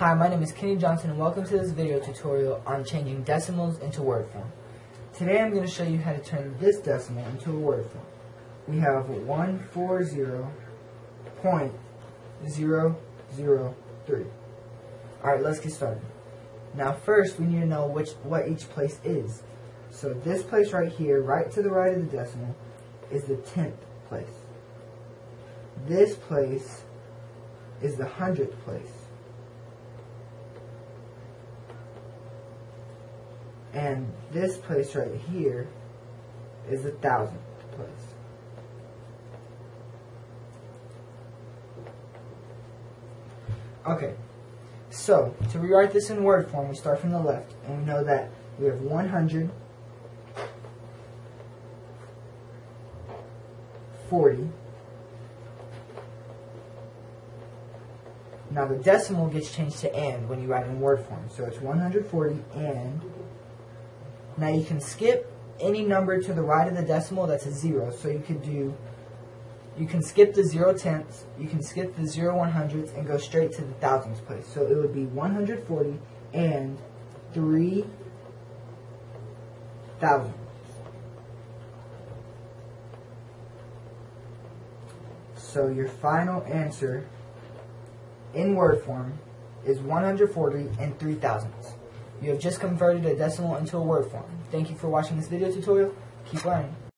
Hi, my name is Kenny Johnson and welcome to this video tutorial on changing decimals into word form. Today I'm going to show you how to turn this decimal into a word form. We have 140.003. Alright, let's get started. Now first we need to know which what each place is. So this place right here, right to the right of the decimal, is the tenth place. This place is the hundredth place. And this place right here is a thousandth place. Okay, so to rewrite this in word form, we start from the left, and we know that we have 100, 40. Now the decimal gets changed to and when you write in word form. So it's 140 and. Now you can skip any number to the right of the decimal that's a zero. So you could do, you can skip the zero tenths, you can skip the zero one hundredths, and go straight to the thousands place. So it would be 140 and 3 thousandths. So your final answer in word form is 140 and 3 thousandths. You have just converted a decimal into a word form. Thank you for watching this video tutorial. Keep learning.